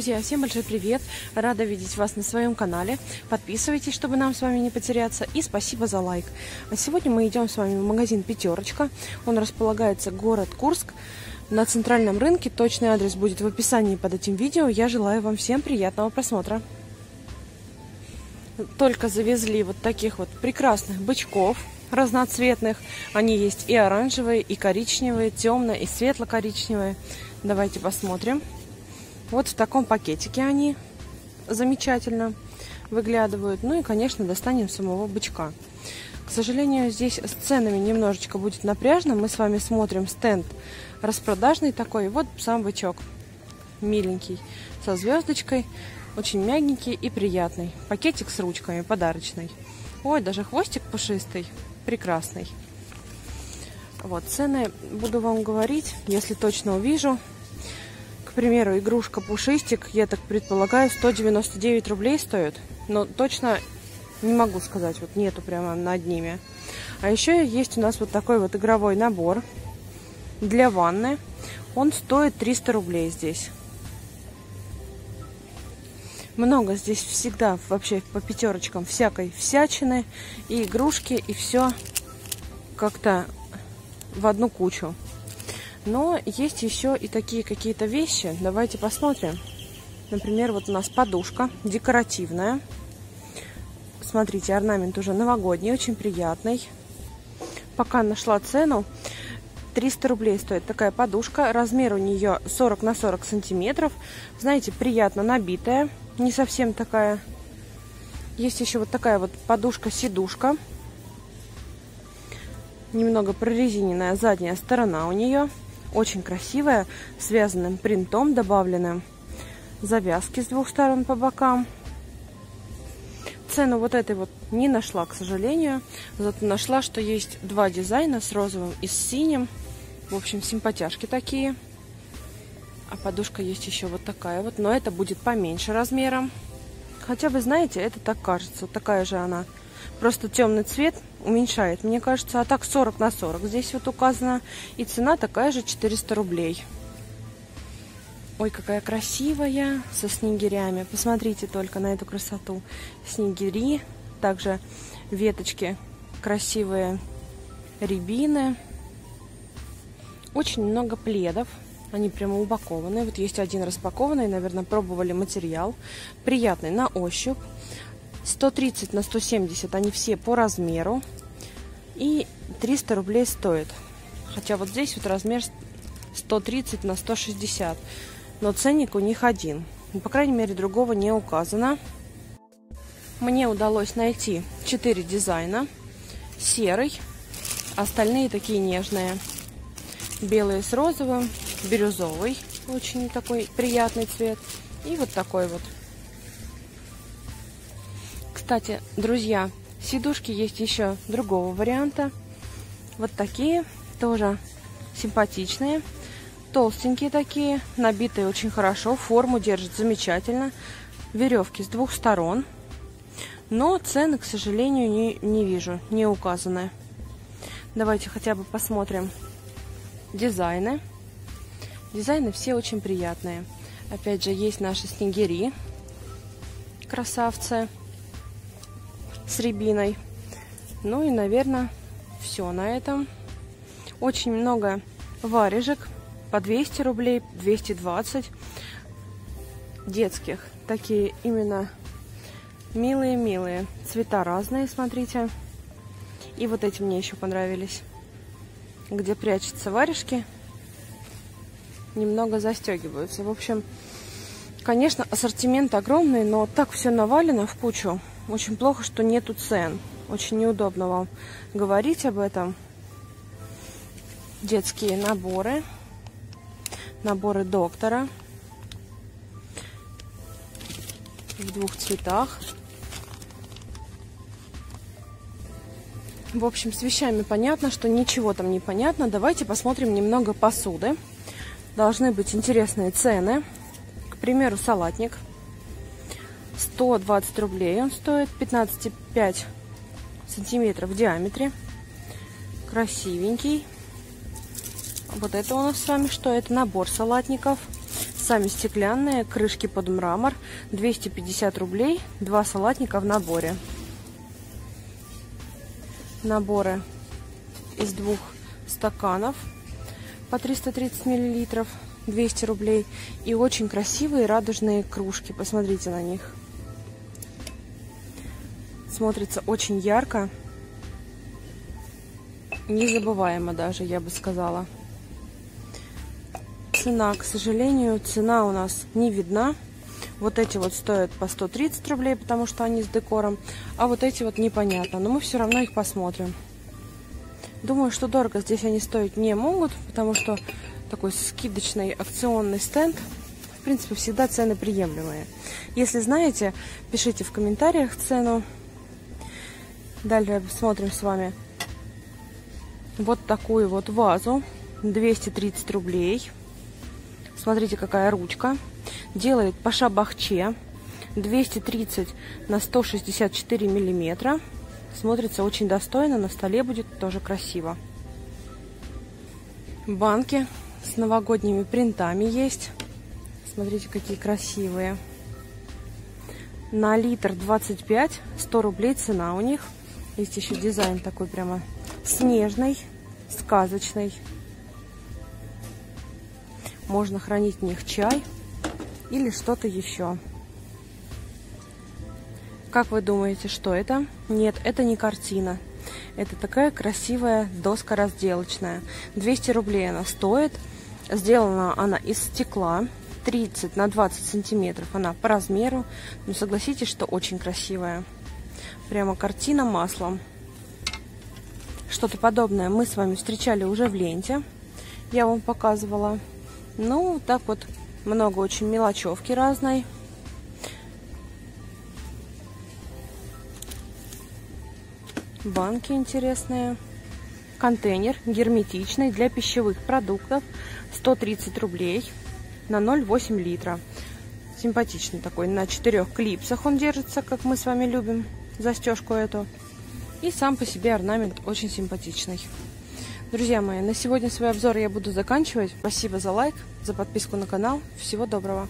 Друзья, всем большой привет! Рада видеть вас на своем канале. Подписывайтесь, чтобы нам с вами не потеряться. И спасибо за лайк. А сегодня мы идем с вами в магазин «Пятерочка». Он располагается город Курск на центральном рынке. Точный адрес будет в описании под этим видео. Я желаю вам всем приятного просмотра. Только завезли вот таких вот прекрасных бычков разноцветных. Они есть и оранжевые, и коричневые, темные, и светло-коричневые. Давайте посмотрим. Вот в таком пакетике они замечательно выглядывают. Ну и, конечно, достанем самого бычка. К сожалению, здесь с ценами немножечко будет напряжно. Мы с вами смотрим стенд распродажный такой. Вот сам бычок. Миленький. Со звездочкой. Очень мягенький и приятный. Пакетик с ручками, подарочный. Ой, даже хвостик пушистый. Прекрасный. Вот, цены буду вам говорить, если точно увижу. К примеру, игрушка Пушистик, я так предполагаю, 199 рублей стоит. Но точно не могу сказать, вот нету прямо над ними. А еще есть у нас вот такой вот игровой набор для ванны. Он стоит 300 рублей здесь. Много здесь всегда вообще по пятерочкам всякой всячины и игрушки, и все как-то в одну кучу. Но есть еще и такие какие-то вещи. Давайте посмотрим. Например, вот у нас подушка декоративная. Смотрите, орнамент уже новогодний, очень приятный. Пока нашла цену. 300 рублей стоит такая подушка. Размер у нее 40 на 40 сантиметров. Знаете, приятно набитая. Не совсем такая. Есть еще вот такая вот подушка-сидушка. Немного прорезиненная задняя сторона у нее. Очень красивая, связанным принтом добавлены завязки с двух сторон по бокам. Цену вот этой вот не нашла, к сожалению. Зато нашла, что есть два дизайна с розовым и с синим. В общем, симпатяшки такие. А подушка есть еще вот такая вот. Но это будет поменьше размером. Хотя, вы знаете, это так кажется. Такая же она Просто темный цвет уменьшает. Мне кажется, а так 40 на 40 здесь вот указано. И цена такая же 400 рублей. Ой, какая красивая со снегирями. Посмотрите только на эту красоту. Снегири, также веточки красивые, рябины. Очень много пледов. Они прямо упакованные. Вот есть один распакованный, наверное, пробовали материал. Приятный на ощупь. 130 на 170 они все по размеру. И 300 рублей стоит. Хотя вот здесь вот размер 130 на 160. Но ценник у них один. По крайней мере, другого не указано. Мне удалось найти 4 дизайна. Серый. Остальные такие нежные. Белые с розовым. Бирюзовый. Очень такой приятный цвет. И вот такой вот. Кстати, друзья, сидушки есть еще другого варианта. Вот такие, тоже симпатичные. Толстенькие такие, набитые очень хорошо, форму держит замечательно. Веревки с двух сторон. Но цены, к сожалению, не, не вижу, не указаны. Давайте хотя бы посмотрим дизайны. Дизайны все очень приятные. Опять же, есть наши снегири. Красавцы с рябиной. Ну и, наверное, все на этом. Очень много варежек по 200 рублей, 220 детских. Такие именно милые-милые. Цвета разные, смотрите. И вот эти мне еще понравились. Где прячутся варежки. Немного застегиваются. В общем, конечно, ассортимент огромный, но так все навалено в кучу. Очень плохо, что нету цен. Очень неудобно вам говорить об этом. Детские наборы. Наборы доктора. В двух цветах. В общем, с вещами понятно, что ничего там не понятно. Давайте посмотрим немного посуды. Должны быть интересные цены. К примеру, салатник – 120 рублей он стоит, 15,5 сантиметров в диаметре. Красивенький. Вот это у нас с вами что? Это набор салатников. Сами стеклянные, крышки под мрамор. 250 рублей. Два салатника в наборе. Наборы из двух стаканов по 330 миллилитров. 200 рублей. И очень красивые радужные кружки. Посмотрите на них. Смотрится очень ярко. Незабываемо даже, я бы сказала. Цена, к сожалению, цена у нас не видна. Вот эти вот стоят по 130 рублей, потому что они с декором. А вот эти вот непонятно. Но мы все равно их посмотрим. Думаю, что дорого здесь они стоить не могут, потому что такой скидочный акционный стенд. В принципе, всегда цены приемлемые. Если знаете, пишите в комментариях цену. Далее смотрим с вами вот такую вот вазу. 230 рублей. Смотрите, какая ручка. Делает по шабахче. 230 на 164 миллиметра. Смотрится очень достойно. На столе будет тоже красиво. Банки с новогодними принтами есть. Смотрите, какие красивые. На литр 25, 100 рублей цена у них. Есть еще дизайн такой прямо снежный, сказочный. Можно хранить в них чай или что-то еще. Как вы думаете, что это? Нет, это не картина. Это такая красивая доска разделочная. 200 рублей она стоит. Сделана она из стекла. 30 на 20 сантиметров она по размеру. Но согласитесь, что очень красивая. Прямо картина маслом. Что-то подобное мы с вами встречали уже в ленте. Я вам показывала. Ну, так вот, много очень мелочевки разной. Банки интересные. Контейнер герметичный для пищевых продуктов. 130 рублей на 0,8 литра. Симпатичный такой. На четырех клипсах он держится, как мы с вами любим застежку эту. И сам по себе орнамент очень симпатичный. Друзья мои, на сегодня свой обзор я буду заканчивать. Спасибо за лайк, за подписку на канал. Всего доброго!